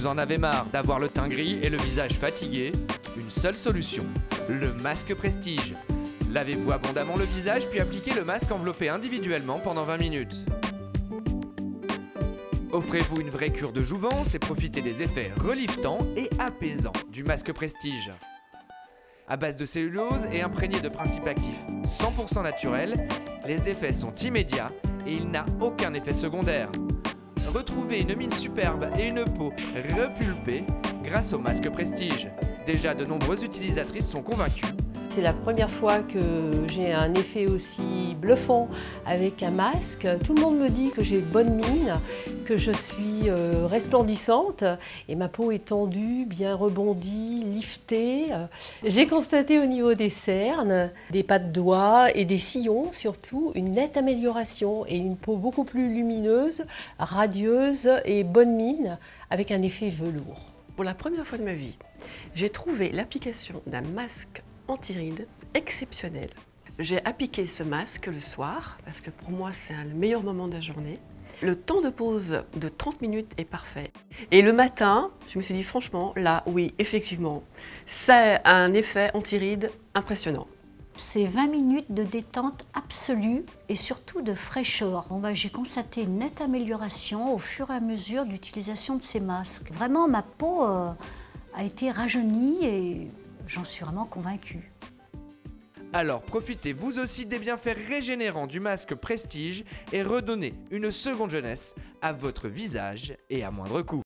Vous en avez marre d'avoir le teint gris et le visage fatigué Une seule solution, le masque prestige. Lavez-vous abondamment le visage puis appliquez le masque enveloppé individuellement pendant 20 minutes. Offrez-vous une vraie cure de jouvence et profitez des effets reliftants et apaisants du masque prestige. À base de cellulose et imprégné de principes actifs 100% naturels, les effets sont immédiats et il n'a aucun effet secondaire. Retrouvez une mine superbe et une peau repulpée grâce au masque prestige. Déjà de nombreuses utilisatrices sont convaincues c'est la première fois que j'ai un effet aussi bluffant avec un masque. Tout le monde me dit que j'ai bonne mine, que je suis euh, resplendissante et ma peau est tendue, bien rebondie, liftée. J'ai constaté au niveau des cernes, des pattes doigts et des sillons surtout une nette amélioration et une peau beaucoup plus lumineuse, radieuse et bonne mine avec un effet velours. Pour la première fois de ma vie, j'ai trouvé l'application d'un masque anti-rides exceptionnel. J'ai appliqué ce masque le soir parce que pour moi c'est le meilleur moment de la journée. Le temps de pause de 30 minutes est parfait. Et le matin, je me suis dit franchement, là oui, effectivement, c'est un effet anti-rides impressionnant. C'est 20 minutes de détente absolue et surtout de fraîcheur. J'ai constaté une nette amélioration au fur et à mesure d'utilisation de ces masques. Vraiment, ma peau euh, a été rajeunie et J'en suis vraiment convaincue. Alors profitez vous aussi des bienfaits régénérants du masque Prestige et redonnez une seconde jeunesse à votre visage et à moindre coût.